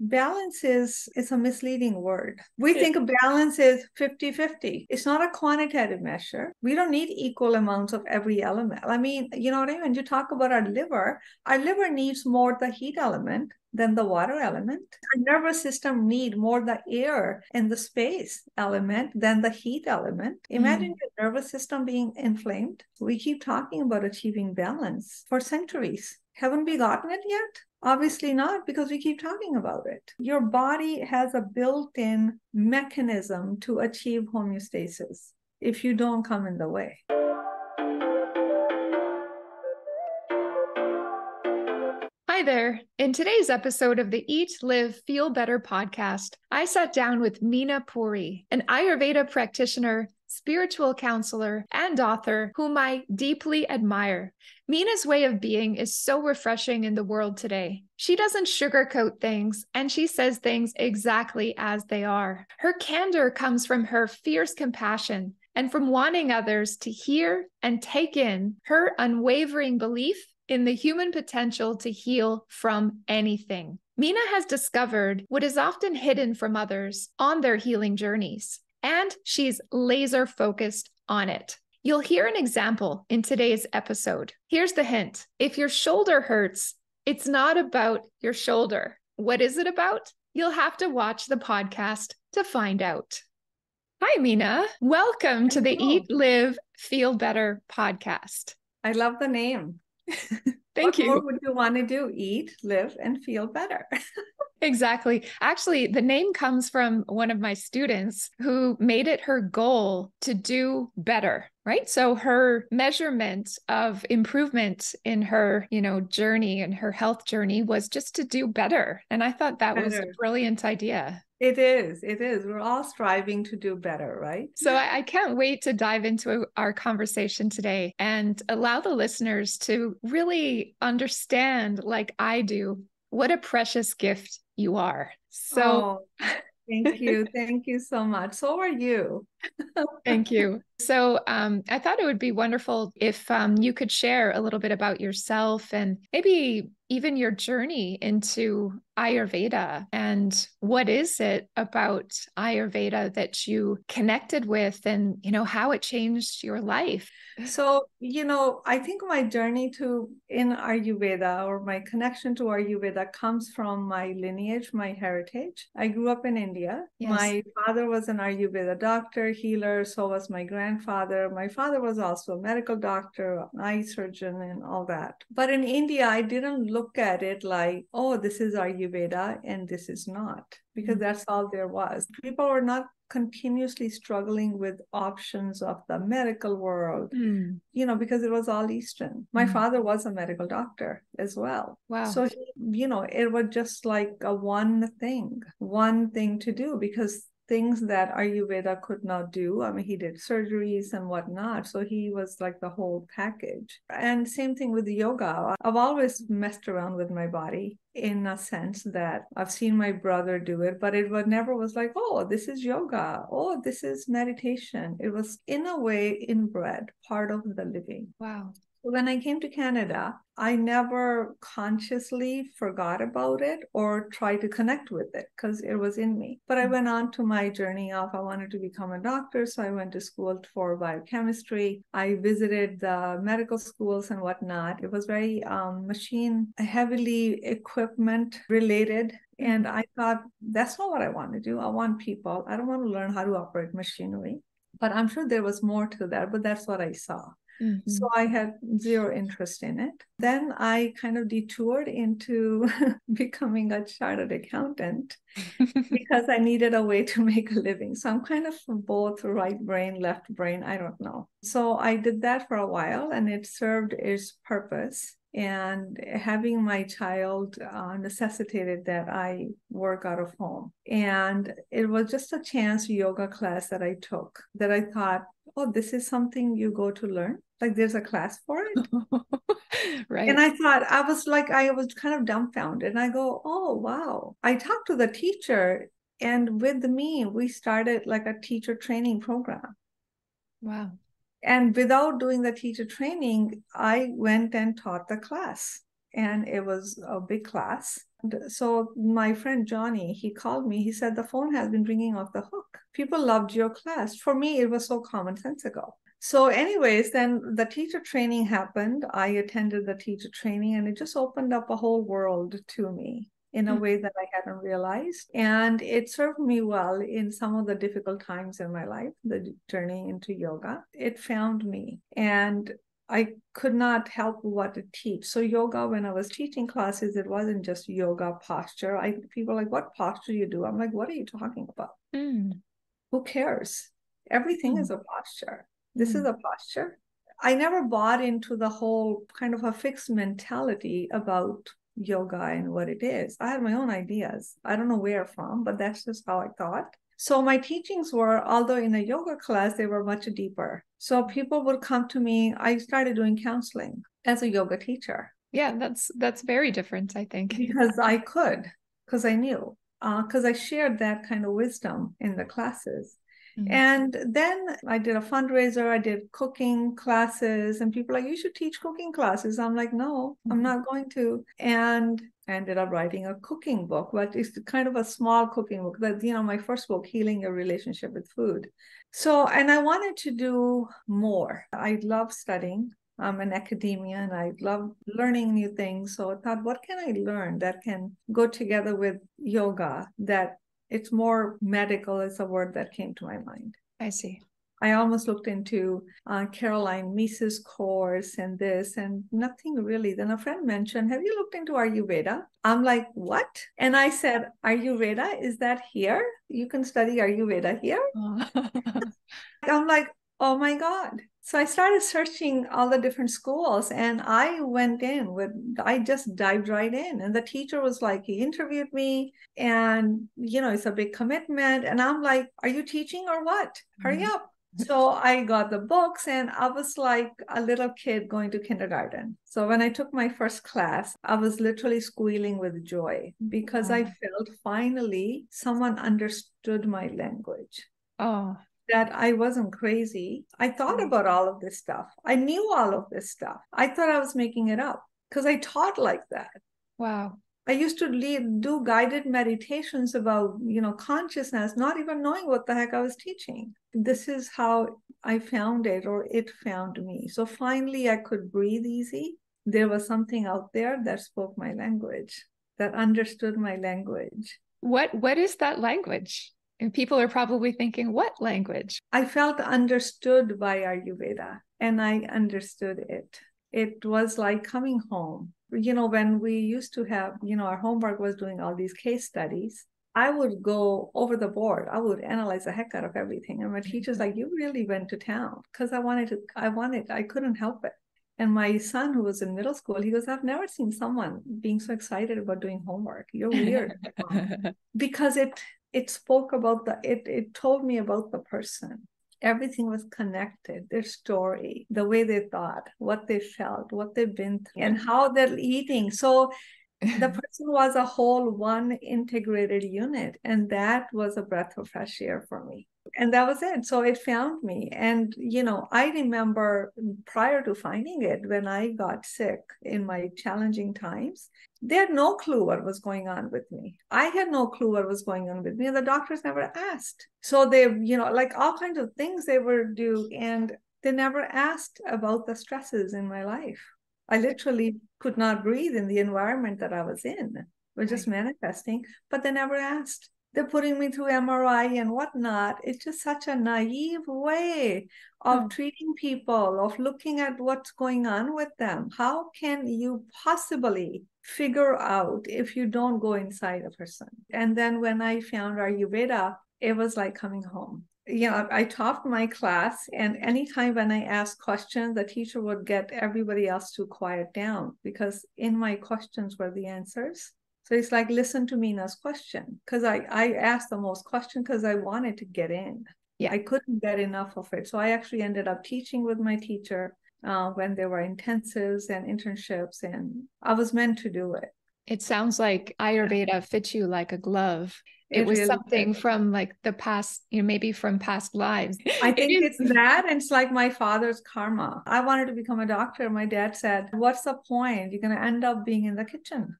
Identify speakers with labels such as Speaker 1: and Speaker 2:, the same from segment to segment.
Speaker 1: balance is it's a misleading word. We think balance is 50-50. It's not a quantitative measure. We don't need equal amounts of every element. I mean, you know what I mean? When you talk about our liver, our liver needs more the heat element than the water element. Our nervous system need more the air and the space element than the heat element. Imagine mm. your nervous system being inflamed. We keep talking about achieving balance for centuries. Haven't we gotten it yet? Obviously not, because we keep talking about it. Your body has a built in mechanism to achieve homeostasis if you don't come in the way.
Speaker 2: Hi there. In today's episode of the Eat, Live, Feel Better podcast, I sat down with Meena Puri, an Ayurveda practitioner spiritual counselor, and author whom I deeply admire. Meena's way of being is so refreshing in the world today. She doesn't sugarcoat things and she says things exactly as they are. Her candor comes from her fierce compassion and from wanting others to hear and take in her unwavering belief in the human potential to heal from anything. Mina has discovered what is often hidden from others on their healing journeys and she's laser focused on it. You'll hear an example in today's episode. Here's the hint if your shoulder hurts, it's not about your shoulder. What is it about? You'll have to watch the podcast to find out. Hi, Meena. Welcome to the Eat, Live, Feel Better podcast.
Speaker 1: I love the name.
Speaker 2: Thank
Speaker 1: what
Speaker 2: you.
Speaker 1: What would you want to do? Eat, live, and feel better.
Speaker 2: Exactly. Actually, the name comes from one of my students who made it her goal to do better, right? So her measurement of improvement in her, you know, journey and her health journey was just to do better. And I thought that better. was a brilliant idea.
Speaker 1: It is. It is. We're all striving to do better, right?
Speaker 2: So I, I, can't wait to dive into our conversation today and allow the listeners to really understand, like I do, what a precious gift you are. So
Speaker 1: oh, thank you. thank you so much. So are you.
Speaker 2: Thank you. So um, I thought it would be wonderful if um, you could share a little bit about yourself and maybe even your journey into Ayurveda and what is it about Ayurveda that you connected with and you know how it changed your life.
Speaker 1: So, you know, I think my journey to in Ayurveda or my connection to Ayurveda comes from my lineage, my heritage. I grew up in India. Yes. My father was an Ayurveda doctor, healer, so was my grandfather grandfather. My father was also a medical doctor, an eye surgeon, and all that. But in India, I didn't look at it like, oh, this is Ayurveda and this is not, because mm-hmm. that's all there was. People were not continuously struggling with options of the medical world, mm. you know, because it was all Eastern. My mm. father was a medical doctor as well.
Speaker 2: Wow.
Speaker 1: So, he, you know, it was just like a one thing, one thing to do because things that Ayurveda could not do. I mean, he did surgeries and whatnot. So he was like the whole package. And same thing with yoga. I've always messed around with my body in a sense that I've seen my brother do it, but it was never was like, oh, this is yoga. Oh, this is meditation. It was in a way inbred, part of the living.
Speaker 2: Wow.
Speaker 1: When I came to Canada, I never consciously forgot about it or tried to connect with it because it was in me. But I mm. went on to my journey of I wanted to become a doctor. So I went to school for biochemistry. I visited the medical schools and whatnot. It was very um, machine heavily equipment related. And I thought, that's not what I want to do. I want people. I don't want to learn how to operate machinery. But I'm sure there was more to that, but that's what I saw. Mm-hmm. So I had zero interest in it. Then I kind of detoured into becoming a chartered accountant because I needed a way to make a living. So I'm kind of both right brain, left brain. I don't know. So I did that for a while and it served its purpose and having my child uh, necessitated that I work out of home. And it was just a chance yoga class that I took that I thought, oh, this is something you go to learn. Like there's a class for it.
Speaker 2: right.
Speaker 1: And I thought, I was like, I was kind of dumbfounded. And I go, oh, wow. I talked to the teacher, and with me, we started like a teacher training program.
Speaker 2: Wow.
Speaker 1: And without doing the teacher training, I went and taught the class. And it was a big class. So my friend Johnny, he called me. He said the phone has been ringing off the hook. People loved your class. For me, it was so commonsensical. So, anyways, then the teacher training happened. I attended the teacher training, and it just opened up a whole world to me in a mm-hmm. way that I hadn't realized. And it served me well in some of the difficult times in my life, the journey into yoga. It found me. And I could not help what to teach. So yoga, when I was teaching classes, it wasn't just yoga posture. I people like, what posture you do? I'm like, what are you talking about? Mm. Who cares? Everything mm. is a posture. This mm. is a posture. I never bought into the whole kind of a fixed mentality about yoga and what it is. I had my own ideas. I don't know where from, but that's just how I thought. So my teachings were, although in a yoga class, they were much deeper. So people would come to me. I started doing counseling as a yoga teacher.
Speaker 2: Yeah, that's that's very different, I think.
Speaker 1: Because I could, because I knew, because uh, I shared that kind of wisdom in the classes. Mm-hmm. And then I did a fundraiser, I did cooking classes, and people like, you should teach cooking classes. I'm like, no, mm-hmm. I'm not going to. And I ended up writing a cooking book, but it's kind of a small cooking book that, you know, my first book, Healing Your Relationship with Food. So, and I wanted to do more. I love studying. I'm an academia and I love learning new things. So I thought, what can I learn that can go together with yoga that it's more medical is a word that came to my mind.
Speaker 2: I see.
Speaker 1: I almost looked into uh, Caroline Myss's course and this and nothing really. Then a friend mentioned, Have you looked into Ayurveda? I'm like, What? And I said, Ayurveda, is that here? You can study Ayurveda here? I'm like, Oh my God. So I started searching all the different schools and I went in with, I just dived right in. And the teacher was like, he interviewed me and, you know, it's a big commitment. And I'm like, are you teaching or what? Hurry mm-hmm. up. So I got the books and I was like a little kid going to kindergarten. So when I took my first class, I was literally squealing with joy because I felt finally someone understood my language.
Speaker 2: Oh,
Speaker 1: that I wasn't crazy. I thought mm. about all of this stuff. I knew all of this stuff. I thought I was making it up because I taught like that.
Speaker 2: Wow.
Speaker 1: I used to lead, do guided meditations about, you know, consciousness, not even knowing what the heck I was teaching. This is how I found it or it found me. So finally I could breathe easy. There was something out there that spoke my language, that understood my language.
Speaker 2: What what is that language? And people are probably thinking, what language?
Speaker 1: I felt understood by Ayurveda and I understood it. It was like coming home. You know, when we used to have, you know, our homework was doing all these case studies. I would go over the board. I would analyze the heck out of everything. And my teacher's like, you really went to town because I wanted to, I wanted, I couldn't help it. And my son, who was in middle school, he goes, I've never seen someone being so excited about doing homework. You're weird. because it it spoke about the it it told me about the person. Everything was connected their story the way they thought what they felt what they've been through and how they're eating. So the person was a whole one integrated unit and that was a breath of fresh air for me and that was it. So it found me. And you know i remember prior to finding it when i got sick in my challenging times they had no clue what was going on with me. I had no clue what was going on with me and the doctors never asked. So they you know like all kinds of things they were due and they never asked about the stresses in my life. I literally could not breathe in the environment that i was in. Was just manifesting but they never asked they're putting me through MRI and whatnot. It's just such a naive way of mm. treating people, of looking at what's going on with them. How can you possibly figure out if you don't go inside a person? And then when I found Ayurveda, it was like coming home. You know, I topped my class, and anytime when I asked questions, the teacher would get everybody else to quiet down because in my questions were the answers so it's like listen to Meena's question because I I asked the most question because I wanted to get in. Yeah, I couldn't get enough of it. So I actually ended up teaching with my teacher uh, when there were intensives and internships, and I was meant to do it.
Speaker 2: It sounds like Ayurveda fits you like a glove. It, it was really something did. from like the past, you know, maybe from past lives.
Speaker 1: I think it it's that. And it's like my father's karma. I wanted to become a doctor. My dad said, What's the point? You're going to end up being in the kitchen.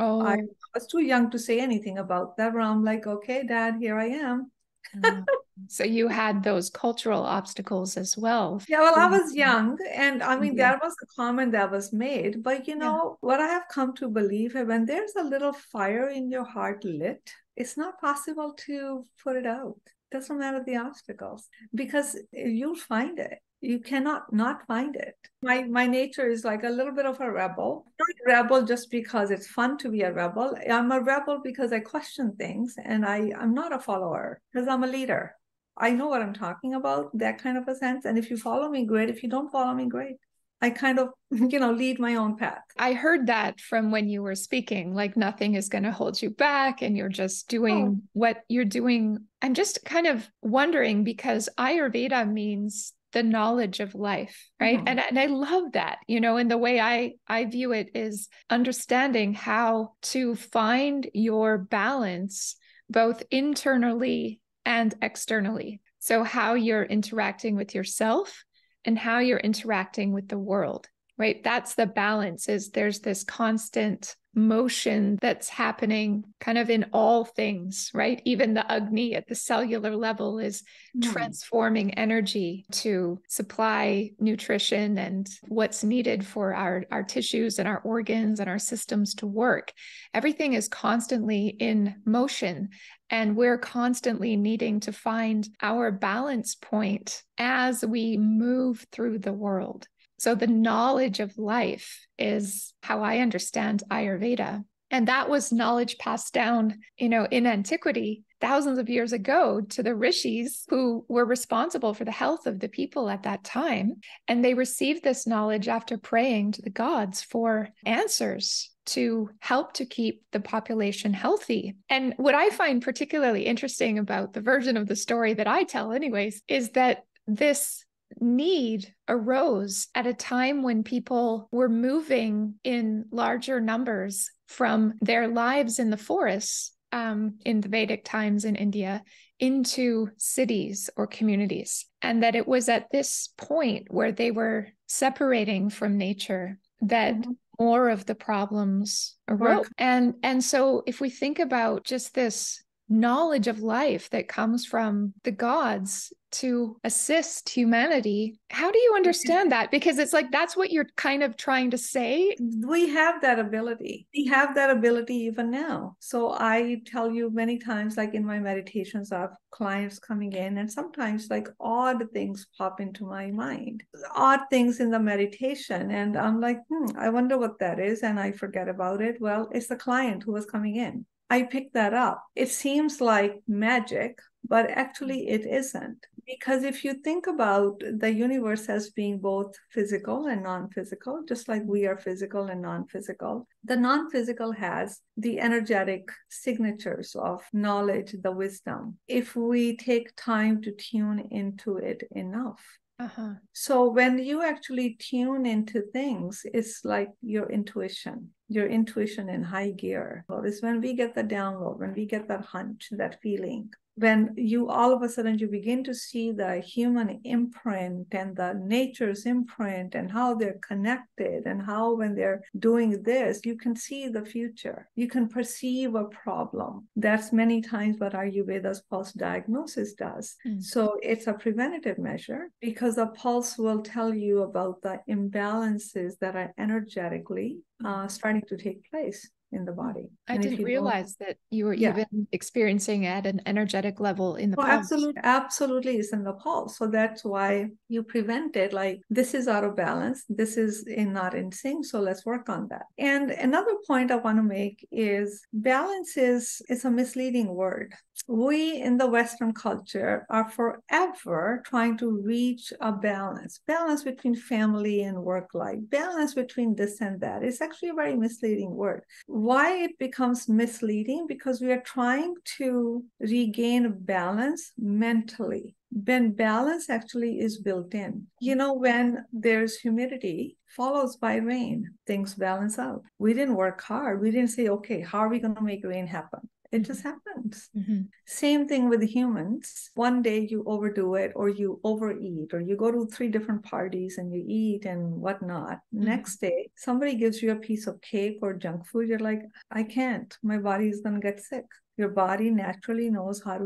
Speaker 2: Oh,
Speaker 1: I was too young to say anything about that. Where I'm like, okay, dad, here I am.
Speaker 2: so you had those cultural obstacles as well.
Speaker 1: Yeah, well, I was young, and I mean,
Speaker 2: Yeah.
Speaker 1: that was a comment that was made. But you
Speaker 2: Yeah.
Speaker 1: know, what I have come to believe when there's a little fire in your heart lit, it's not possible to put it out. Doesn't matter the obstacles because eh, you'll find it. You cannot not find it. My my nature is like a little bit of a rebel. Not a rebel just because it's fun to be a rebel. I'm a rebel because I question things, and I I'm not a follower because I'm a leader. I know what I'm talking about, that kind of a sense. And if you follow me, great. If you don't follow me, great. I kind of, you know, lead my own path.
Speaker 2: I heard that from when you were speaking, like nothing is going to hold you back and you're just doing oh. what you're doing. I'm just kind of wondering because Ayurveda means the knowledge of life, right?
Speaker 1: Mhm.
Speaker 2: And and I love that, you know, and the way I I view it is understanding how to find your balance both internally and externally. So how you're interacting with yourself and how you're interacting with the world right that's the balance is there's this constant motion that's happening kind of in all things right even the agni at the cellular level is
Speaker 1: Mhm.
Speaker 2: transforming energy to supply nutrition and what's needed for our our tissues and our organs and our systems to work everything is constantly in motion and we're constantly needing to find our balance point as we move through the world. So, the knowledge of life is how I understand Ayurveda. And that was knowledge passed down, you know, in antiquity, thousands of years ago to the rishis who were responsible for the health of the people at that time. And they received this knowledge after praying to the gods for answers to help to keep the population healthy. And what I find particularly interesting about the version of the story that I tell, anyways, is that this need arose at a time when people were moving in larger numbers from their lives in the forests um, in the Vedic times in India into cities or communities. And that it was at this point where they were separating from nature that
Speaker 1: Mhm.
Speaker 2: more of the problems arose. And and so if we think about just this knowledge of life that comes from the gods to assist humanity, how do you understand that? Because it's like that's what you're kind of trying to say.
Speaker 1: We have that ability. We have that ability even now. So I tell you many times, like in my meditations, of clients coming in, and sometimes like odd things pop into my mind, odd things in the meditation. And I'm like, hmm, I wonder what that is. And I forget about it. Well, it's the client who was coming in. I picked that up. It seems like magic, but actually it isn't. Because if you think about the universe as being both physical and non physical, just like we are physical and non physical, the non physical has the energetic signatures of knowledge, the wisdom, if we take time to tune into it enough.
Speaker 2: Uh-huh.
Speaker 1: So when you actually tune into things, it's like your intuition, your intuition in high gear. Well, it's when we get the download, when we get that hunch, that feeling. When you all of a sudden you begin to see the human imprint and the nature's imprint and how they're connected and how when they're doing this, you can see the future. You can perceive a problem. That's many times what Ayurveda's pulse diagnosis does.
Speaker 2: Mm.
Speaker 1: So it's a preventative measure because a pulse will tell you about the imbalances that are energetically uh, starting to take place in the body.
Speaker 2: I
Speaker 1: And
Speaker 2: didn't realize that you were
Speaker 1: Yeah.
Speaker 2: even experiencing at an energetic level in the
Speaker 1: Oh,
Speaker 2: pulse.
Speaker 1: absolutely, absolutely, it's in the pulse. So that's why you prevent it. Like this is out of balance. This is in not in sync. So let's work on that. And another point I want to make is balance is is a misleading word. We in the Western culture are forever trying to reach a balance, balance between family and work life, balance between this and that. It's actually a very misleading word. Why it becomes misleading? Because we are trying to regain balance mentally. When balance actually is built in. You know, when there's humidity, follows by rain, things balance out. We didn't work hard. We didn't say, okay, how are we going to make rain happen? It just happens.
Speaker 2: Mm-hmm.
Speaker 1: Same thing with humans. One day you overdo it, or you overeat, or you go to three different parties and you eat and whatnot.
Speaker 2: Mm-hmm.
Speaker 1: Next day, somebody gives you a piece of cake or junk food. You're like, I can't. My body is going to get sick. Your body naturally knows how to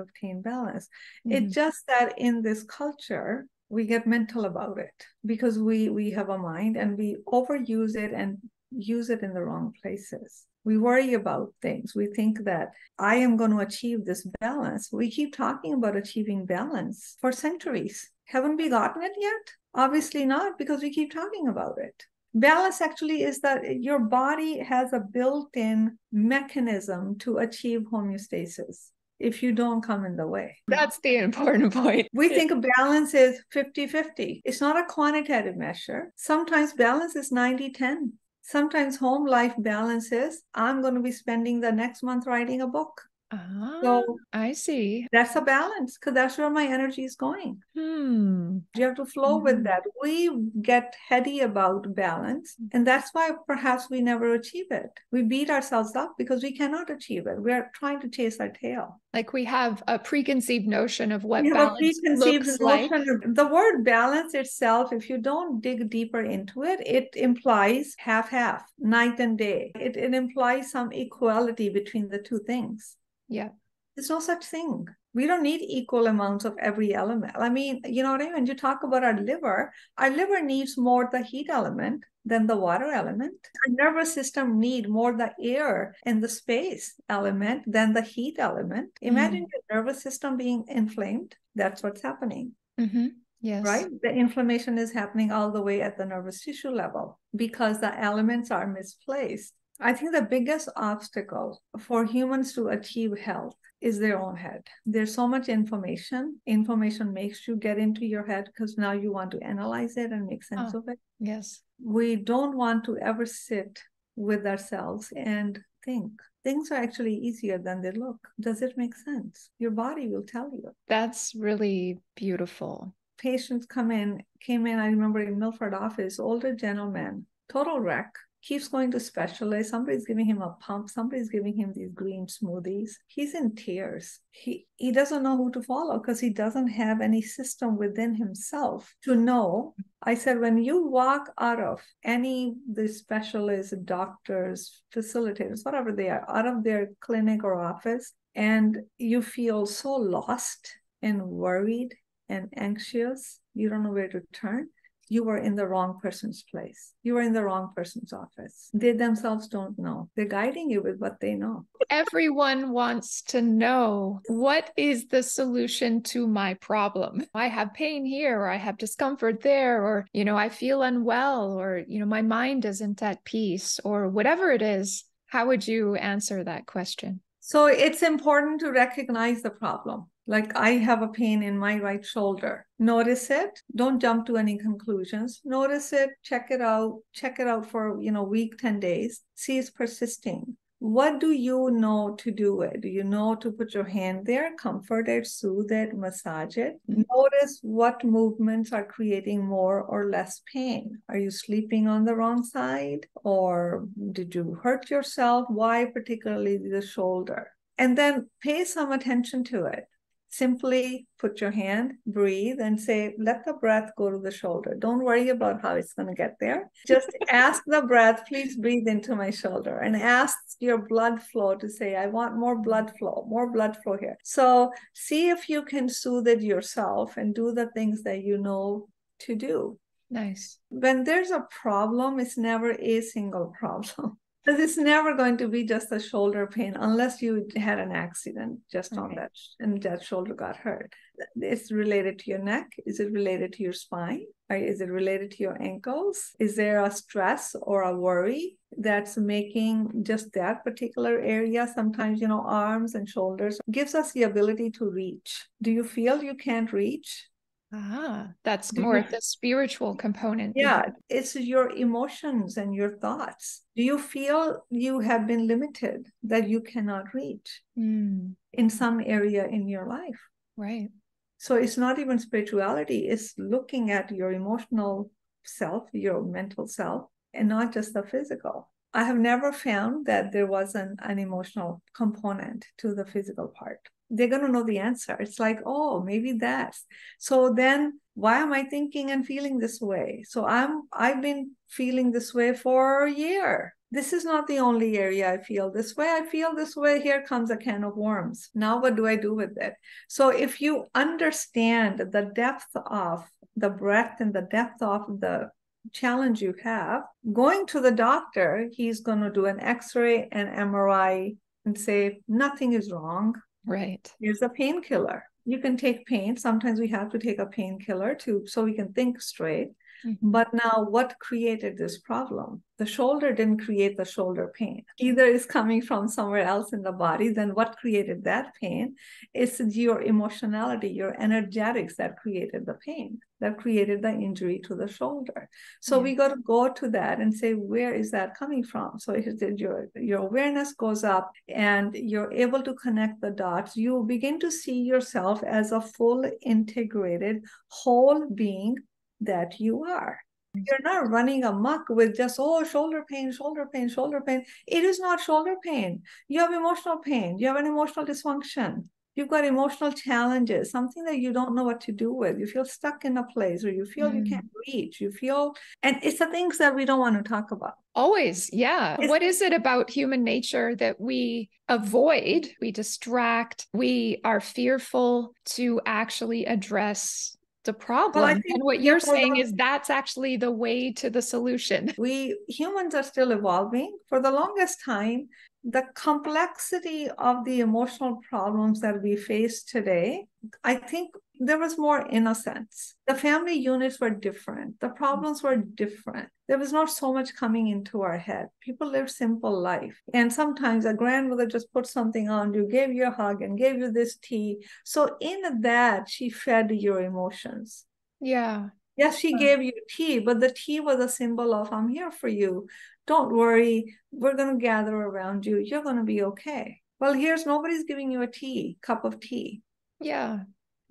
Speaker 1: obtain balance.
Speaker 2: Mm-hmm.
Speaker 1: It's just that in this culture, we get mental about it because we we have a mind and we overuse it and use it in the wrong places we worry about things we think that i am going to achieve this balance we keep talking about achieving balance for centuries haven't we gotten it yet obviously not because we keep talking about it balance actually is that your body has a built-in mechanism to achieve homeostasis if you don't come in the way.
Speaker 2: That's the important point.
Speaker 1: We think a balance is 50 50. It's not a quantitative measure. Sometimes balance is 90 10. Sometimes home life balance is I'm going to be spending the next month writing a book.
Speaker 2: Ah,
Speaker 1: So
Speaker 2: I see.
Speaker 1: that's a balance because that's where my energy is going.
Speaker 2: Hmm.
Speaker 1: You have to flow with
Speaker 2: Mhm.
Speaker 1: that. We get heady about balance, and that's why perhaps we never achieve it. We beat ourselves up because we cannot achieve it. We are trying to chase our tail.
Speaker 2: Like we have a preconceived notion of what
Speaker 1: a
Speaker 2: balance looks like.
Speaker 1: of- The word balance itself, if you don't dig deeper into it, it implies half half, night and day. It, it implies some equality between the two things.
Speaker 2: Yeah.
Speaker 1: There's no such thing. We don't need equal amounts of every element. I mean, you know what I mean? When you talk about our liver, our liver needs more the heat element than the water element. Our nervous system need more the air and the space element than the heat element. Imagine your nervous system being inflamed. That's what's happening
Speaker 2: hmm Yes.
Speaker 1: right? The inflammation is happening all the way at the nervous tissue level because the elements are misplaced. I think the biggest obstacle for humans to achieve health is their own head. There's so much information. Information makes you get into your head because now you want to analyze it and make sense
Speaker 2: Oh.
Speaker 1: of it.
Speaker 2: Yes.
Speaker 1: We don't want to ever sit with ourselves and think. Things are actually easier than they look. Does it make sense? Your body will tell you
Speaker 2: That's really beautiful.
Speaker 1: patients come in, came in, I remember in Milford office, older gentleman, total wreck, keeps going to specialists. Somebody's giving him a pump, somebody's giving him these green smoothies. He's in tears. He he doesn't know who to follow because he doesn't have any system within himself to know. I said, when you walk out of any the specialists, doctors, facilitators, whatever they are, out of their clinic or office, and you feel so lost and worried and anxious, you don't know where to turn, you were in the wrong person's place. You were in the wrong person's office. They themselves don't know. They're guiding you with what they know.
Speaker 2: Everyone wants to know what is the solution to my problem. I have pain here, or I have discomfort there, or, you know, I feel unwell, or, you know, my mind isn't at peace, or whatever it is. How would you answer that question?
Speaker 1: So it's important to recognize the problem. Like I have a pain in my right shoulder. Notice it. Don't jump to any conclusions. Notice it, check it out, check it out for, you know, week, 10 days. See it's persisting. What do you know to do it? Do you know to put your hand there, comfort it, soothe it, massage it? Notice what movements are creating more or less pain. Are you sleeping on the wrong side? Or did you hurt yourself? Why, particularly the shoulder? And then pay some attention to it simply put your hand, breathe, and say, let the breath go to the shoulder. Don't worry about how it's going to get there. Just ask the breath, please breathe into my shoulder, and ask your blood flow to say, I want more blood flow, more blood flow here. So see if you can soothe it yourself and do the things that you know to do.
Speaker 2: Nice.
Speaker 1: When there's a problem, it's never a single problem. Because it's never going to be just a shoulder pain unless you had an accident just on that and that shoulder got hurt. It's related to your neck. Is it related to your spine? Or is it related to your ankles? Is there a stress or a worry that's making just that particular area? Sometimes, you know, arms and shoulders gives us the ability to reach. Do you feel you can't reach?
Speaker 2: Ah, that's more the spiritual component.
Speaker 1: Yeah, it's your emotions and your thoughts. Do you feel you have been limited, that you cannot reach
Speaker 2: Mm,
Speaker 1: in some area in your life?
Speaker 2: right.
Speaker 1: So it's not even spirituality, it's looking at your emotional self, your mental self, and not just the physical. I have never found that there wasn't an emotional component to the physical part. They're going to know the answer. It's like, oh, maybe that's. So then why am I thinking and feeling this way? So I'm I've been feeling this way for a year. This is not the only area I feel this way. I feel this way. Here comes a can of worms. Now, what do I do with it? So, if you understand the depth of the breadth and the depth of the challenge you have, going to the doctor, he's going to do an x ray and MRI and say, nothing is wrong.
Speaker 2: Right.
Speaker 1: Here's a painkiller. You can take pain. Sometimes we have to take a painkiller to so we can think straight. Mm-hmm. But now, what created this problem? The shoulder didn't create the shoulder pain. Either is coming from somewhere else in the body. Then, what created that pain? It's your emotionality, your energetics that created the pain, that created the injury to the shoulder. So, we got to go to that and say, where is that coming from? So, your, your awareness goes up and you're able to connect the dots. You begin to see yourself as a full, integrated, whole being that you are. You're not running amok with just, oh, shoulder pain, shoulder pain, shoulder pain. It is not shoulder pain. You have emotional pain. You have an emotional dysfunction. You've got emotional challenges, something that you don't know what to do with. You feel stuck in a place or you feel mm. you can't reach. You feel, and it's the things that we don't want to talk about.
Speaker 2: Always. Yeah. It's, what is it about human nature that we avoid, we distract, we are fearful to actually address the problem. Well, and what you're saying is that's actually the way to the solution.
Speaker 1: We humans are still evolving. For the longest time, the complexity of the emotional problems that we face today, I think there was more innocence. The family units were different. The mm. problems were different. There was not so much coming into our head. People lived simple life. And sometimes a grandmother just put something on you, gave you a hug, and gave you this tea. So in that, she fed your emotions.
Speaker 2: Yeah.
Speaker 1: Yes, she gave you tea, but the tea was a symbol of I'm here for you. Don't worry. We're going to gather around you. You're going to be okay. Well, here's nobody's giving you a tea, cup of tea.
Speaker 2: Yeah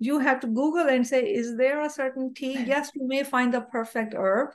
Speaker 1: you have to Google and say, is there a certain tea? Yes, you may find the perfect herb,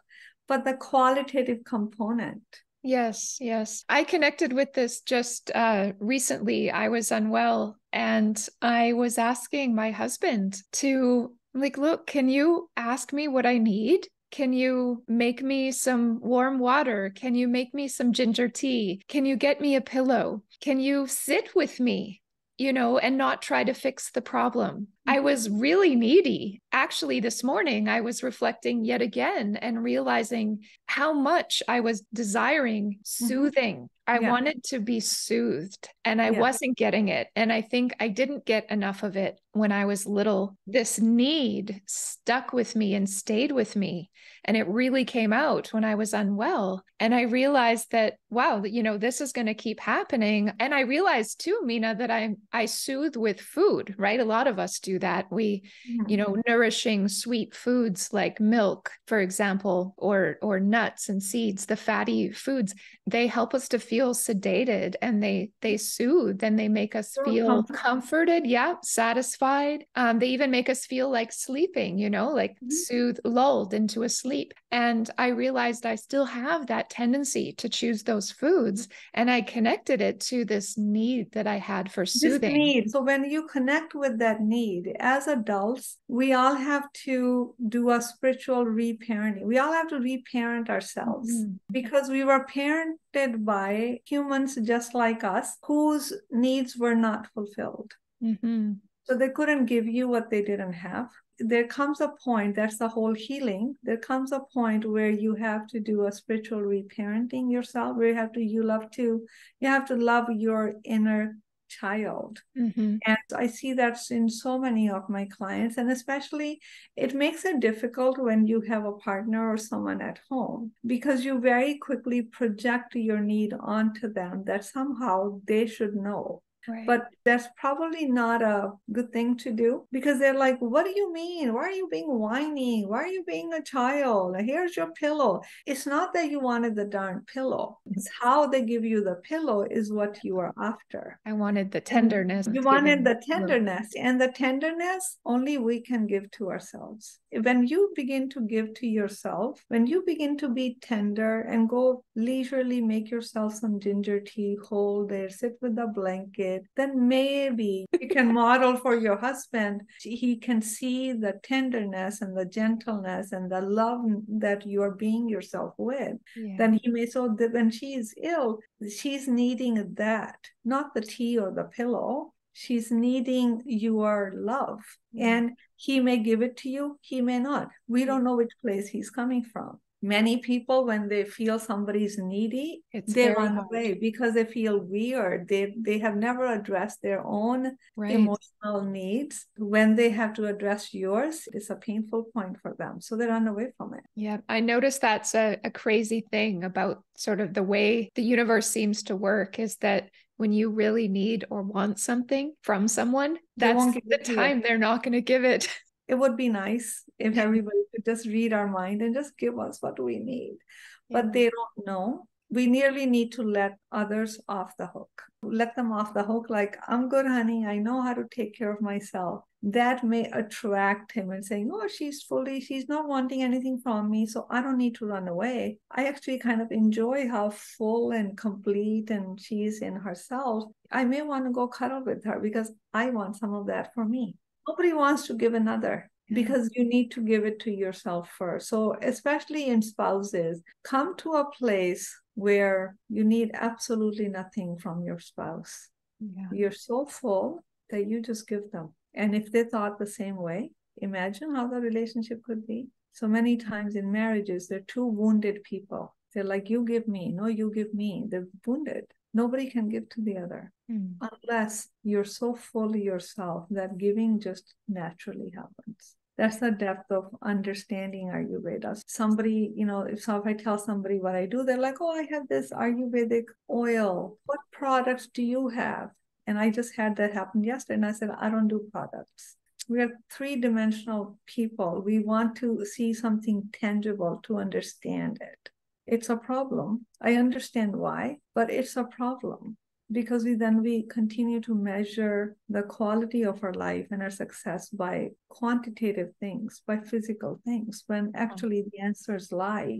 Speaker 1: but the qualitative component.
Speaker 2: Yes, yes. I connected with this just uh, recently. I was unwell and I was asking my husband to, like, look, can you ask me what I need? Can you make me some warm water? Can you make me some ginger tea? Can you get me a pillow? Can you sit with me? You know, and not try to fix the problem. I was really needy. Actually, this morning I was reflecting yet again and realizing how much I was desiring mm-hmm. soothing. Mm-hmm. I yeah. wanted to be soothed and I yeah. wasn't getting it. And I think I didn't get enough of it when I was little. This need stuck with me and stayed with me. And it really came out when I was unwell. And I realized that, wow, you know, this is going to keep happening. And I realized too, Meena, that I I soothe with food, right? A lot of us do that we mm-hmm. you know nourishing sweet foods like milk for example or or nuts and seeds the fatty foods they help us to feel sedated and they they soothe and they make us feel comforted yeah satisfied um, they even make us feel like sleeping you know like mm-hmm. soothe lulled into a sleep and i realized i still have that tendency to choose those foods and i connected it to this need that i had for soothing this
Speaker 1: need so when you connect with that need as adults, we all have to do a spiritual reparenting. We all have to reparent ourselves mm-hmm. because we were parented by humans just like us whose needs were not fulfilled. Mm-hmm. So they couldn't give you what they didn't have. There comes a point, that's the whole healing. There comes a point where you have to do a spiritual reparenting yourself, where you have to, you love to, you have to love your inner child. Mm-hmm. And I see that in so many of my clients. And especially, it makes it difficult when you have a partner or someone at home because you very quickly project your need onto them that somehow they should know. Right. But that's probably not a good thing to do because they're like, What do you mean? Why are you being whiny? Why are you being a child? Here's your pillow. It's not that you wanted the darn pillow, it's how they give you the pillow is what you are after.
Speaker 2: I wanted the mm-hmm. tenderness.
Speaker 1: You wanted the tenderness, and the tenderness only we can give to ourselves. When you begin to give to yourself, when you begin to be tender and go leisurely make yourself some ginger tea, hold there, sit with a blanket, then maybe you can model for your husband. He can see the tenderness and the gentleness and the love that you are being yourself with. Yeah. Then he may, so that when she is ill, she's needing that, not the tea or the pillow she's needing your love hmm. and he may give it to you he may not. We don't hmm. know which place he's coming from. Many people when they feel somebody's needy it's they run hard. away because they feel weird. They they have never addressed their own right. emotional needs. When they have to address yours it's a painful point for them so they run away from it.
Speaker 2: Yeah i noticed that's a, a crazy thing about sort of the way the universe seems to work is that when you really need or want something from someone that's the time they're not going to give it
Speaker 1: it would be nice if everybody could just read our mind and just give us what we need. Yeah. But they don't know. We nearly need to let others off the hook. Let them off the hook, like, I'm good, honey. I know how to take care of myself. That may attract him and saying, Oh, she's fully, she's not wanting anything from me. So I don't need to run away. I actually kind of enjoy how full and complete and she's in herself. I may want to go cuddle with her because I want some of that for me nobody wants to give another because you need to give it to yourself first. So, especially in spouses, come to a place where you need absolutely nothing from your spouse. Yeah. You're so full that you just give them. And if they thought the same way, imagine how the relationship could be. So many times in marriages, they're two wounded people. They're like, you give me, no, you give me. They're wounded. Nobody can give to the other mm. unless you're so full yourself that giving just naturally happens. That's the depth of understanding Ayurveda. Somebody, you know, if, so if I tell somebody what I do, they're like, oh, I have this Ayurvedic oil. What products do you have? And I just had that happen yesterday. And I said, I don't do products. We are three dimensional people. We want to see something tangible to understand it. It's a problem. I understand why, but it's a problem because we then we continue to measure the quality of our life and our success by quantitative things by physical things when mm. actually the answers lie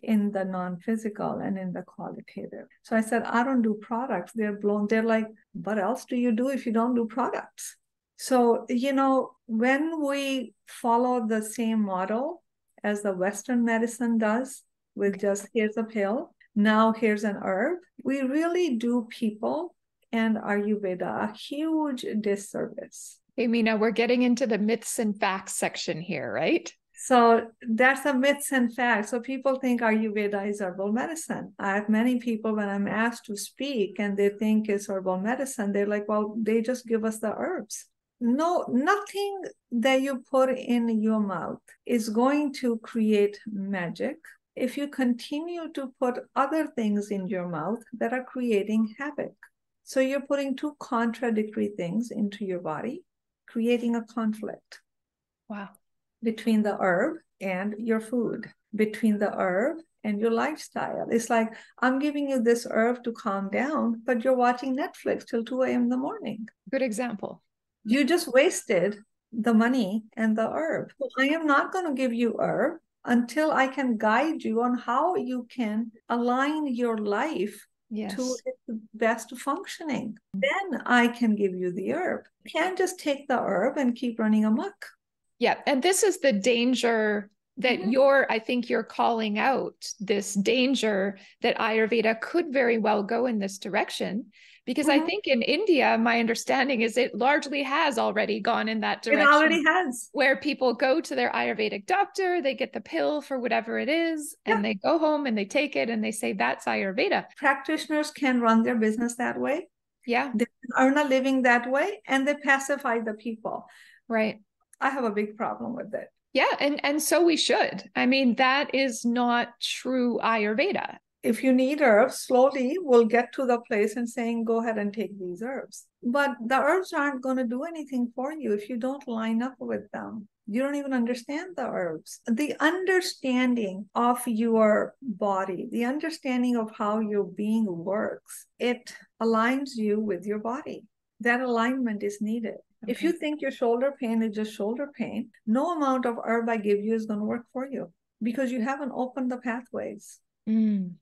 Speaker 1: in the non-physical and in the qualitative. So i said i don't do products. They're blown they're like what else do you do if you don't do products? So you know when we follow the same model as the western medicine does with just here's a pill, now here's an herb. We really do people and Ayurveda a huge disservice.
Speaker 2: Hey, Meena, we're getting into the myths and facts section here, right?
Speaker 1: So that's a myths and facts. So people think Ayurveda is herbal medicine. I have many people when I'm asked to speak and they think it's herbal medicine, they're like, well, they just give us the herbs. No, nothing that you put in your mouth is going to create magic if you continue to put other things in your mouth that are creating havoc. So you're putting two contradictory things into your body, creating a conflict.
Speaker 2: Wow.
Speaker 1: Between the herb and your food, between the herb and your lifestyle. It's like, I'm giving you this herb to calm down, but you're watching Netflix till 2 a.m. in the morning.
Speaker 2: Good example.
Speaker 1: You just wasted the money and the herb. I am not going to give you herb until I can guide you on how you can align your life yes. to its best functioning. Then I can give you the herb. You can't just take the herb and keep running amok.
Speaker 2: Yeah. And this is the danger that mm-hmm. you're, I think you're calling out this danger that Ayurveda could very well go in this direction because mm-hmm. I think in India, my understanding is it largely has already gone in that direction.
Speaker 1: It already has.
Speaker 2: Where people go to their Ayurvedic doctor, they get the pill for whatever it is, yeah. and they go home and they take it and they say that's Ayurveda.
Speaker 1: Practitioners can run their business that way.
Speaker 2: Yeah.
Speaker 1: They earn a living that way and they pacify the people.
Speaker 2: Right.
Speaker 1: I have a big problem with it.
Speaker 2: Yeah, and and so we should. I mean, that is not true Ayurveda
Speaker 1: if you need herbs, slowly we'll get to the place and saying, go ahead and take these herbs. But the herbs aren't going to do anything for you if you don't line up with them. You don't even understand the herbs. The understanding of your body, the understanding of how your being works, it aligns you with your body. That alignment is needed. Okay. If you think your shoulder pain is just shoulder pain, no amount of herb I give you is going to work for you because you haven't opened the pathways. Mm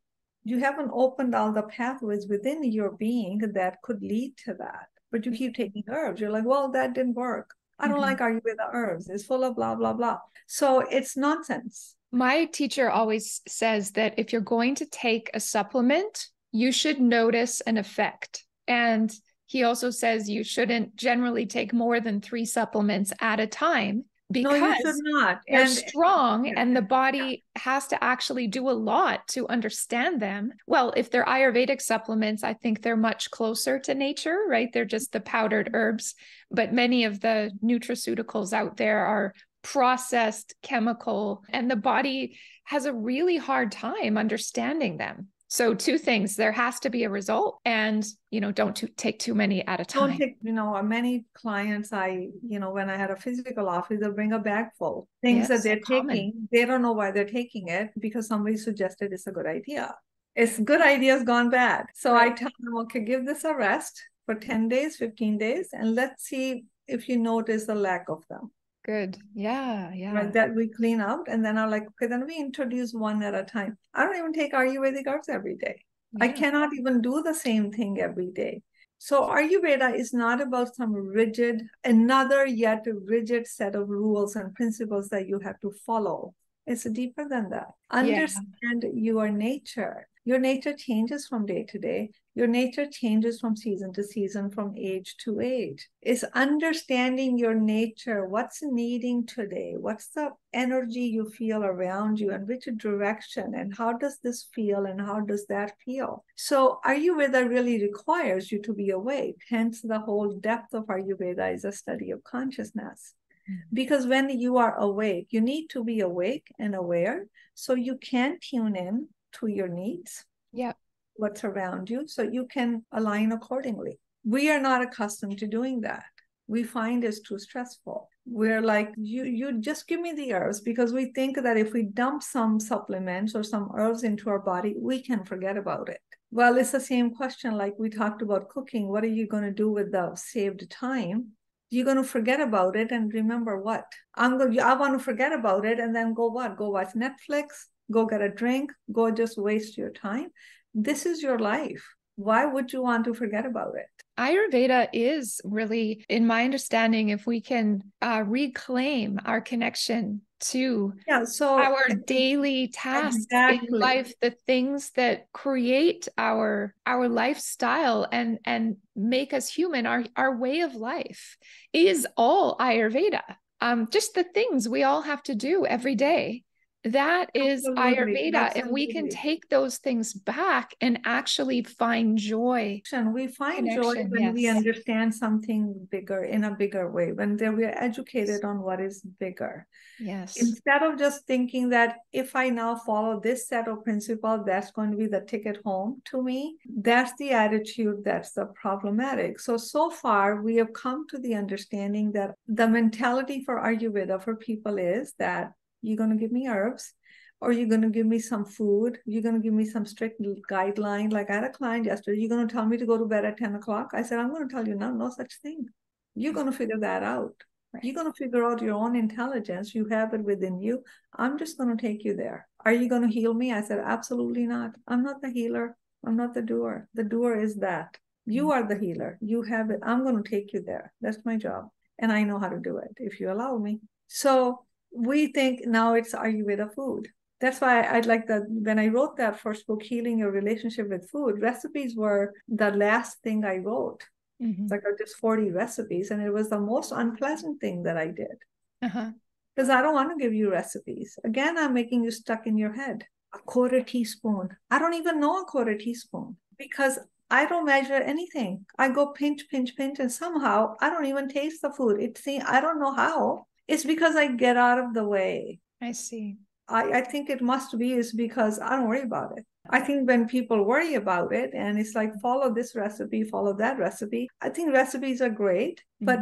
Speaker 1: you haven't opened all the pathways within your being that could lead to that. But you keep taking herbs. You're like, well, that didn't work. I don't mm-hmm. like Ayurveda herbs. It's full of blah, blah, blah. So it's nonsense.
Speaker 2: My teacher always says that if you're going to take a supplement, you should notice an effect. And he also says you shouldn't generally take more than three supplements at a time because
Speaker 1: no, not.
Speaker 2: they're and, strong and the body yeah. has to actually do a lot to understand them. Well, if they're Ayurvedic supplements, I think they're much closer to nature, right? They're just the powdered mm-hmm. herbs. But many of the nutraceuticals out there are processed chemical, and the body has a really hard time understanding them. So two things, there has to be a result and, you know, don't take too many at a time. Don't take,
Speaker 1: you know, uh, many clients I, you know, when I had a physical office, they'll bring a bag full things yes, that they're so taking. They don't know why they're taking it because somebody suggested it's a good idea. It's good ideas gone bad. So right. I tell them, okay, give this a rest for 10 days, 15 days, and let's see if you notice the lack of them.
Speaker 2: Good. Yeah. Yeah.
Speaker 1: Right. That we clean out. And then I'm like, okay, then we introduce one at a time. I don't even take Ayurvedic herbs every day. Yeah. I cannot even do the same thing every day. So Ayurveda is not about some rigid, another yet rigid set of rules and principles that you have to follow. It's deeper than that. Understand yeah. your nature. Your nature changes from day to day. Your nature changes from season to season, from age to age. It's understanding your nature, what's needing today, what's the energy you feel around you, and which direction, and how does this feel, and how does that feel. So, Ayurveda really requires you to be awake. Hence, the whole depth of Ayurveda is a study of consciousness. Mm-hmm. Because when you are awake, you need to be awake and aware so you can tune in to your needs.
Speaker 2: Yeah
Speaker 1: what's around you so you can align accordingly. We are not accustomed to doing that. We find it's too stressful. We're like, you you just give me the herbs because we think that if we dump some supplements or some herbs into our body, we can forget about it. Well, it's the same question like we talked about cooking. What are you going to do with the saved time? You're going to forget about it and remember what? I'm going I want to forget about it and then go what? Go watch Netflix, go get a drink, go just waste your time this is your life. Why would you want to forget about it?
Speaker 2: Ayurveda is really, in my understanding, if we can uh, reclaim our connection to
Speaker 1: yeah, so
Speaker 2: our daily tasks exactly. in life, the things that create our our lifestyle and and make us human, our our way of life is all Ayurveda. Um, just the things we all have to do every day that is Absolutely. Ayurveda. Absolutely. And we can take those things back and actually find joy.
Speaker 1: And we find Connection, joy when yes. we understand something bigger in a bigger way, when we are educated on what is bigger.
Speaker 2: Yes.
Speaker 1: Instead of just thinking that if I now follow this set of principles, that's going to be the ticket home to me. That's the attitude that's the problematic. So, so far, we have come to the understanding that the mentality for Ayurveda for people is that you're going to give me herbs or you're going to give me some food you're going to give me some strict guideline. Like i had a client yesterday you're going to tell me to go to bed at 10 o'clock? I said i'm going to tell you no no such thing. You're going to figure that out. Right. you're going to figure out your own intelligence. You have it within you. I'm just going to take you there. Are you going to heal me? I said absolutely not. I'm not the healer. I'm not the doer. The doer is that. You mm-hmm. are the healer. You have it. I'm going to take you there. That's my job and i know how to do it if you allow me. So we think now it's Ayurveda food. That's why I'd like that when I wrote that first book, Healing Your Relationship with Food, recipes were the last thing I wrote. Mm-hmm. It's like I just 40 recipes, and it was the most unpleasant thing that I did. Uh-huh. Because I don't want to give you recipes. Again, I'm making you stuck in your head. A quarter teaspoon. I don't even know a quarter teaspoon because I don't measure anything. I go pinch, pinch, pinch, and somehow I don't even taste the food. It seems I don't know how. It's because I get out of the way.
Speaker 2: I see.
Speaker 1: I, I think it must be is because I don't worry about it. I think when people worry about it and it's like, follow this recipe, follow that recipe, I think recipes are great. Mm-hmm. But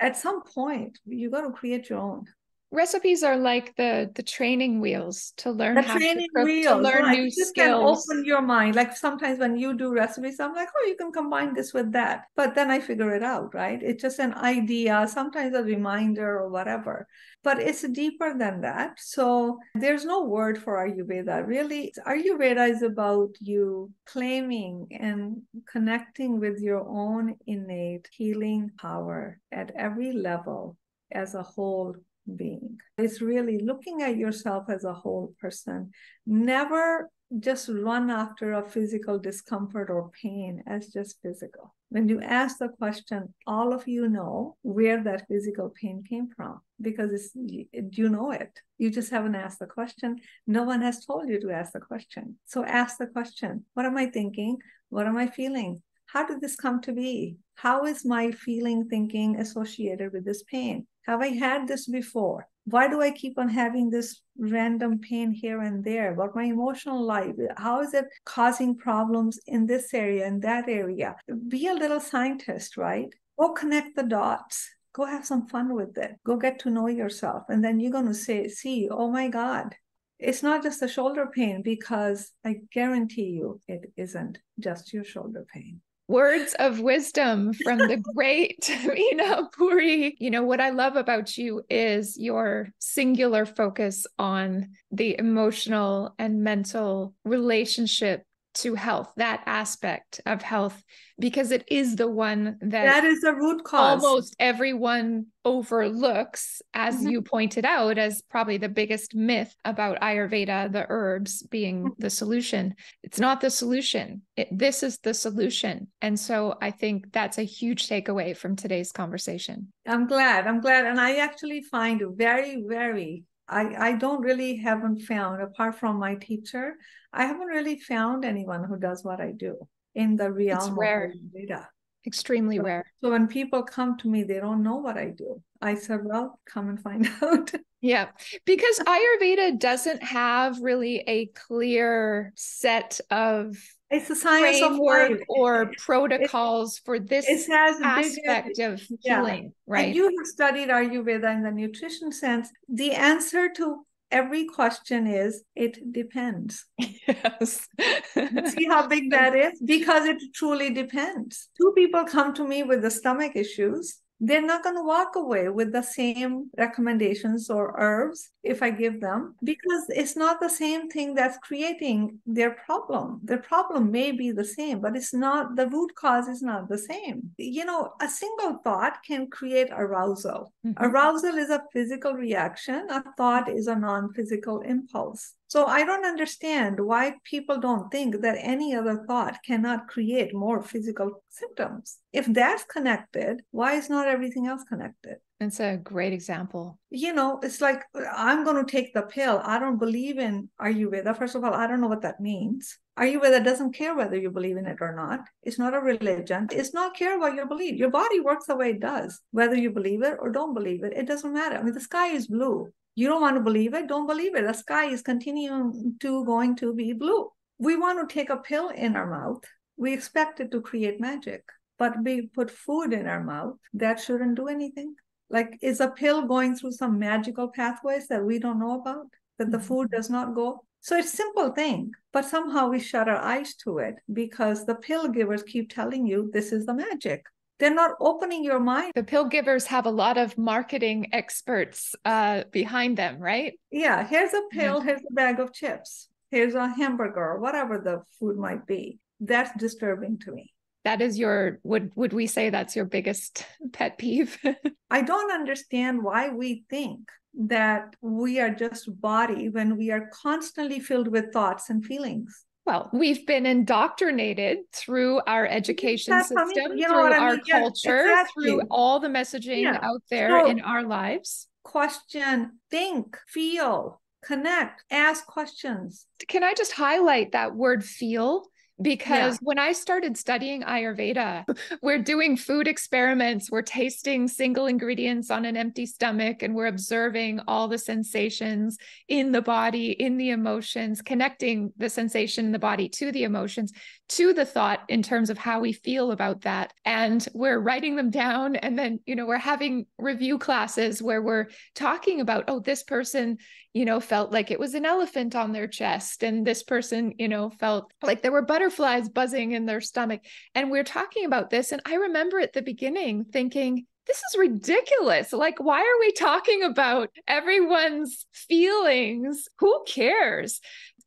Speaker 1: at some point, you got to create your own
Speaker 2: recipes are like the the training wheels to learn the how training to, cook, wheels, to learn right. new skills. Can
Speaker 1: open your mind. Like sometimes when you do recipes, I'm like, oh, you can combine this with that. But then I figure it out, right? It's just an idea, sometimes a reminder or whatever. But it's deeper than that. So there's no word for Ayurveda. Really, Ayurveda is about you claiming and connecting with your own innate healing power at every level as a whole being. It's really looking at yourself as a whole person. Never just run after a physical discomfort or pain as just physical. When you ask the question, all of you know where that physical pain came from because it's, you know it. You just haven't asked the question. No one has told you to ask the question. So ask the question What am I thinking? What am I feeling? How did this come to be? How is my feeling, thinking associated with this pain? Have I had this before? Why do I keep on having this random pain here and there? About my emotional life? How is it causing problems in this area, in that area? Be a little scientist, right? Go connect the dots. Go have some fun with it. Go get to know yourself. And then you're going to say, see, oh my God, it's not just the shoulder pain because I guarantee you it isn't just your shoulder pain
Speaker 2: words of wisdom from the great Meena Puri. You know, what I love about you is your singular focus on the emotional and mental relationship to health, that aspect of health, because it is the one that
Speaker 1: that is the root cause.
Speaker 2: Almost everyone overlooks, as mm-hmm. you pointed out, as probably the biggest myth about Ayurveda, the herbs being mm-hmm. the solution. It's not the solution. It, this is the solution. And so I think that's a huge takeaway from today's conversation.
Speaker 1: I'm glad. I'm glad. And I actually find very, very I, I don't really haven't found, apart from my teacher, I haven't really found anyone who does what I do in the realm it's rare. of Ayurveda.
Speaker 2: Extremely
Speaker 1: so,
Speaker 2: rare.
Speaker 1: So when people come to me, they don't know what I do. I said, well, come and find out.
Speaker 2: yeah, because Ayurveda doesn't have really a clear set of
Speaker 1: it's a science of life
Speaker 2: or protocols it, for this it has aspect big, of healing, yeah. right?
Speaker 1: And you have studied Ayurveda in the nutrition sense. The answer to every question is it depends. Yes. See how big that is? Because it truly depends. Two people come to me with the stomach issues they're not going to walk away with the same recommendations or herbs if I give them because it's not the same thing that's creating their problem. Their problem may be the same, but it's not the root cause is not the same. You know, a single thought can create arousal. Mm-hmm. Arousal is a physical reaction, a thought is a non physical impulse. So I don't understand why people don't think that any other thought cannot create more physical symptoms. If that's connected, why is not everything else connected?
Speaker 2: It's a great example.
Speaker 1: You know, it's like I'm going to take the pill. I don't believe in Ayurveda. First of all, I don't know what that means. Ayurveda doesn't care whether you believe in it or not. It's not a religion. It's not care what you believe. Your body works the way it does, whether you believe it or don't believe it. It doesn't matter. I mean, the sky is blue. You don't want to believe it, don't believe it. The sky is continuing to going to be blue. We want to take a pill in our mouth. We expect it to create magic, but we put food in our mouth that shouldn't do anything. Like, is a pill going through some magical pathways that we don't know about, that the mm-hmm. food does not go? So it's simple thing, but somehow we shut our eyes to it because the pill givers keep telling you this is the magic they're not opening your mind.
Speaker 2: The pill givers have a lot of marketing experts uh, behind them, right?
Speaker 1: Yeah, here's a pill, here's a bag of chips, here's a hamburger, whatever the food might be. That's disturbing to me.
Speaker 2: That is your would would we say that's your biggest pet peeve?
Speaker 1: I don't understand why we think that we are just body when we are constantly filled with thoughts and feelings.
Speaker 2: Well, we've been indoctrinated through our education That's system, you know through our mean? culture, exactly. through all the messaging yeah. out there so, in our lives.
Speaker 1: Question, think, feel, connect, ask questions.
Speaker 2: Can I just highlight that word feel? Because yeah. when I started studying Ayurveda, we're doing food experiments, we're tasting single ingredients on an empty stomach, and we're observing all the sensations in the body, in the emotions, connecting the sensation in the body to the emotions, to the thought in terms of how we feel about that. And we're writing them down. And then, you know, we're having review classes where we're talking about, oh, this person, you know, felt like it was an elephant on their chest. And this person, you know, felt like there were butterflies buzzing in their stomach. And we're talking about this. And I remember at the beginning thinking, this is ridiculous. Like, why are we talking about everyone's feelings? Who cares?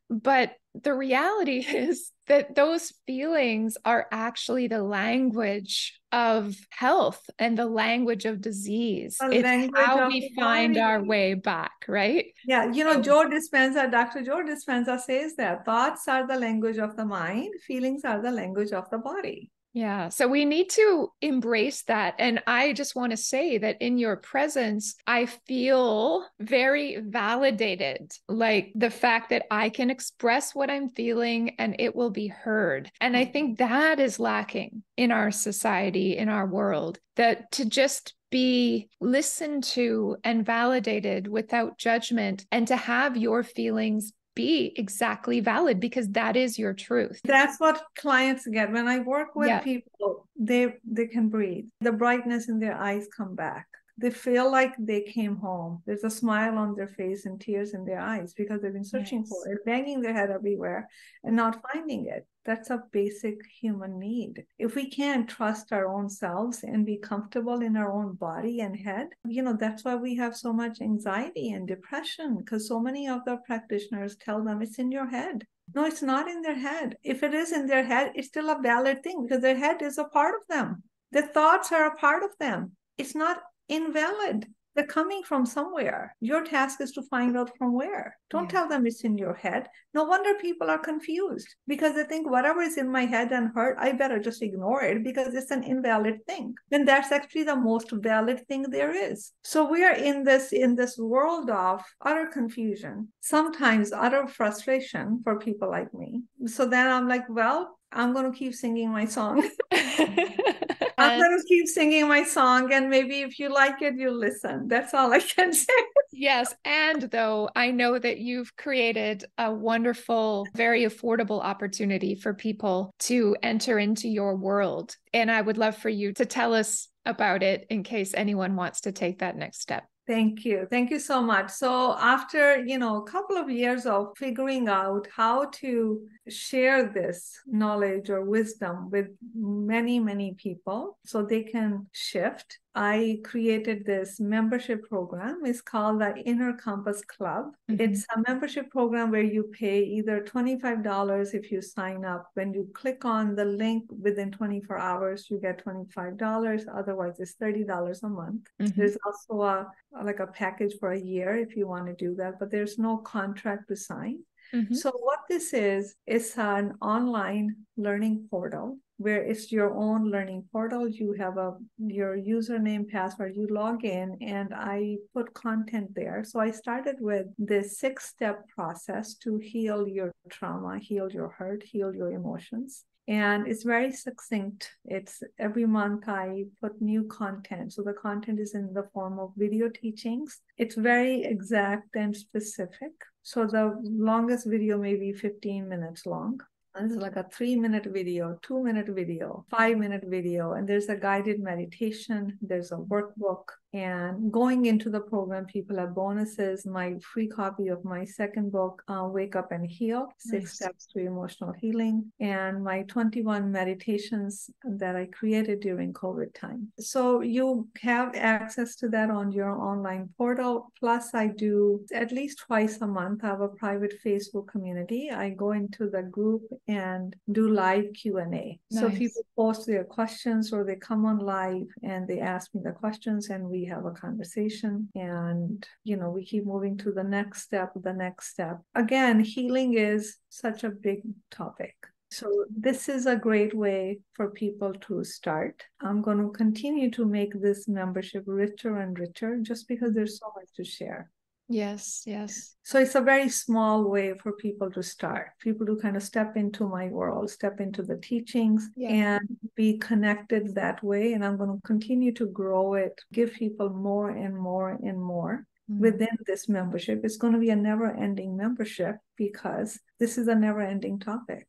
Speaker 2: But the reality is that those feelings are actually the language of health and the language of disease. The it's how we find body. our way back, right?
Speaker 1: Yeah, you know, Joe Dispenza, Dr. Joe Dispenza says that thoughts are the language of the mind, feelings are the language of the body.
Speaker 2: Yeah. So we need to embrace that. And I just want to say that in your presence, I feel very validated. Like the fact that I can express what I'm feeling and it will be heard. And I think that is lacking in our society, in our world, that to just be listened to and validated without judgment and to have your feelings be exactly valid because that is your truth.
Speaker 1: That's what clients get. When I work with yeah. people, they they can breathe. The brightness in their eyes come back. They feel like they came home. There's a smile on their face and tears in their eyes because they've been searching yes. for it, banging their head everywhere and not finding it. That's a basic human need. If we can't trust our own selves and be comfortable in our own body and head, you know, that's why we have so much anxiety and depression because so many of the practitioners tell them it's in your head. No, it's not in their head. If it is in their head, it's still a valid thing because their head is a part of them. The thoughts are a part of them. It's not invalid. They're coming from somewhere. Your task is to find out from where. Don't yeah. tell them it's in your head. No wonder people are confused because they think whatever is in my head and hurt, I better just ignore it because it's an invalid thing. Then that's actually the most valid thing there is. So we are in this in this world of utter confusion, sometimes utter frustration for people like me. So then I'm like, well, I'm going to keep singing my song. I'm going to keep singing my song, and maybe if you like it, you listen. That's all I can say.
Speaker 2: yes. And though I know that you've created a wonderful, very affordable opportunity for people to enter into your world. And I would love for you to tell us about it in case anyone wants to take that next step.
Speaker 1: Thank you. Thank you so much. So after, you know, a couple of years of figuring out how to share this knowledge or wisdom with many, many people so they can shift I created this membership program. It's called the Inner Compass Club. Mm-hmm. It's a membership program where you pay either $25 if you sign up. When you click on the link within 24 hours, you get $25. Otherwise, it's $30 a month. Mm-hmm. There's also a like a package for a year if you want to do that, but there's no contract to sign. Mm-hmm. So what this is, is an online learning portal where it's your own learning portal. You have a your username, password, you log in, and I put content there. So I started with this six-step process to heal your trauma, heal your hurt, heal your emotions. And it's very succinct. It's every month I put new content. So the content is in the form of video teachings. It's very exact and specific. So the longest video may be 15 minutes long. And this is like a three minute video, two minute video, five minute video, and there's a guided meditation, there's a workbook, and going into the program, people have bonuses. My free copy of my second book, uh, Wake Up and Heal Six nice. Steps to Emotional Healing, and my 21 meditations that I created during COVID time. So you have access to that on your online portal. Plus, I do at least twice a month, I have a private Facebook community. I go into the group and do live Q&A. Nice. So people post their questions or they come on live and they ask me the questions and we we have a conversation and you know we keep moving to the next step the next step again healing is such a big topic so this is a great way for people to start. I'm going to continue to make this membership richer and richer just because there's so much to share.
Speaker 2: Yes, yes.
Speaker 1: So it's a very small way for people to start, people to kind of step into my world, step into the teachings and be connected that way. And I'm going to continue to grow it, give people more and more and more
Speaker 2: Mhm.
Speaker 1: within this membership. It's going to be a never ending membership because this is a never ending topic.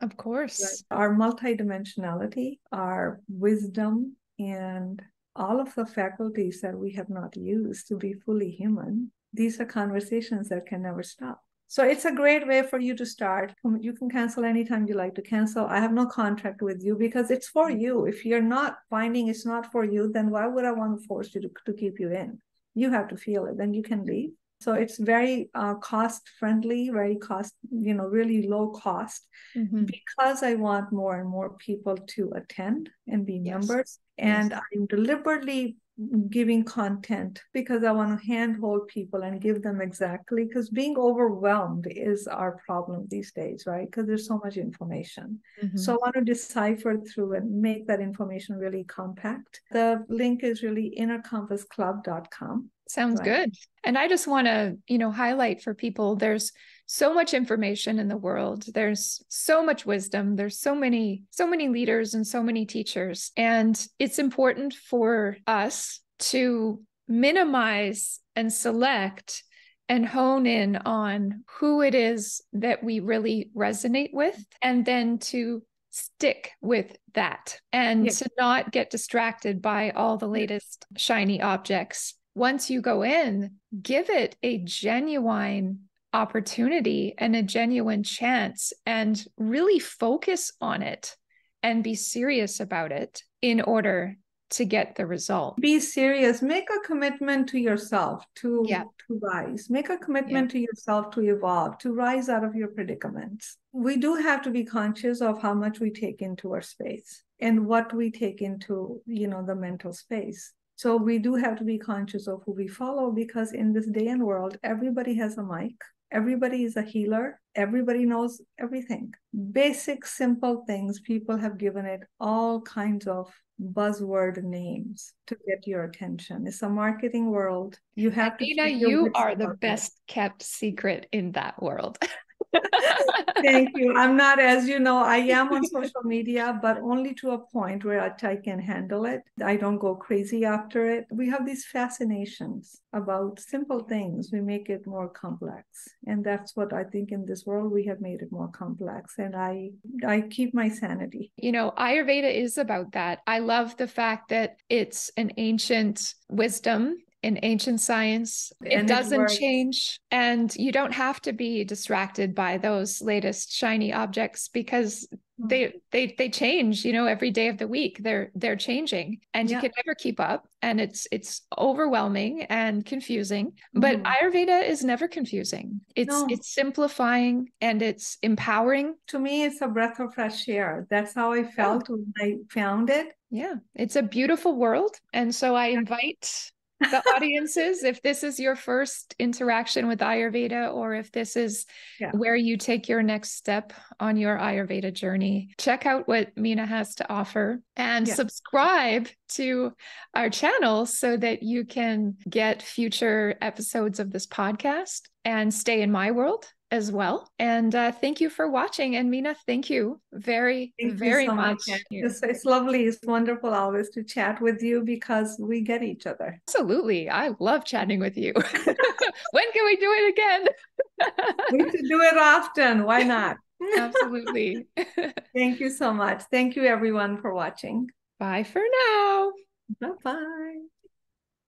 Speaker 2: Of course.
Speaker 1: Our multidimensionality, our wisdom, and all of the faculties that we have not used to be fully human, these are conversations that can never stop. So it's a great way for you to start. You can cancel anytime you like to cancel. I have no contract with you because it's for you. If you're not finding it's not for you, then why would I want to force you to, to keep you in? You have to feel it, then you can leave. So it's very uh, cost friendly, very cost, you know, really low cost
Speaker 2: Mhm.
Speaker 1: because I want more and more people to attend and be
Speaker 2: Yes.
Speaker 1: members. And I'm deliberately giving content because I want to handhold people and give them exactly because being overwhelmed is our problem these days, right? Because there's so much information.
Speaker 2: Mhm.
Speaker 1: So I want to decipher through and make that information really compact. The link is really innercompassclub.com.
Speaker 2: Sounds
Speaker 1: Right.
Speaker 2: good. And I just want to, you know, highlight for people there's so much information in the world. There's so much wisdom. There's so many so many leaders and so many teachers. And it's important for us to minimize and select and hone in on who it is that we really resonate with and then to stick with that and
Speaker 1: Yes.
Speaker 2: to not get distracted by all the latest shiny objects once you go in, give it a genuine opportunity and a genuine chance and really focus on it and be serious about it in order to get the result.
Speaker 1: be serious. Make a commitment to yourself to
Speaker 2: Yeah.
Speaker 1: to rise. Make a commitment to yourself to evolve to rise out of your predicaments. We do have to be conscious of how much we take into our space and what we take into you know the mental space so we do have to be conscious of who we follow because in this day and world everybody has a mic everybody is a healer everybody knows everything basic simple things people have given it all kinds of buzzword names to get your attention. It's a marketing world. You have to. Meena,
Speaker 2: you are the best kept secret in that world.
Speaker 1: Thank you. I'm not, as you know, I am on social media, but only to a point where I, can handle it. I don't go crazy after it. We have these fascinations about simple things. We make it more complex. And that's what I think in this world we have made it more complex. And I I keep my sanity.
Speaker 2: You know, Ayurveda is about that. I love the fact that it's an ancient wisdom, an ancient science. It
Speaker 1: And it
Speaker 2: doesn't change. And you don't have to be distracted by those latest shiny objects because
Speaker 1: Mm.
Speaker 2: they they they change, you know, every day of the week. They're they're changing and
Speaker 1: Yeah.
Speaker 2: you can never keep up. And it's it's overwhelming and confusing. But
Speaker 1: Mhm.
Speaker 2: Ayurveda is never confusing. It's
Speaker 1: No.
Speaker 2: it's simplifying and it's empowering
Speaker 1: To me, it's a breath of fresh air. That's how I felt when I found it.
Speaker 2: Yeah, it's a beautiful world. And so I invite the audiences, if this is your first interaction with Ayurveda, or if this is
Speaker 1: Yeah.
Speaker 2: where you take your next step on your Ayurveda journey, check out what Meena has to offer and
Speaker 1: Yeah.
Speaker 2: subscribe to our channel so that you can get future episodes of this podcast and stay in my world as well. And uh, thank you for watching. And Meena, thank you very,
Speaker 1: Thank
Speaker 2: very
Speaker 1: you so
Speaker 2: much.
Speaker 1: much. It's, it's lovely. It's wonderful always to chat with you because we get each other.
Speaker 2: Absolutely. I love chatting with you. when can we do it again?
Speaker 1: We should do it often. Why not?
Speaker 2: Absolutely.
Speaker 1: Thank you so much. Thank you, everyone, for watching.
Speaker 2: Bye for now.
Speaker 1: Bye bye.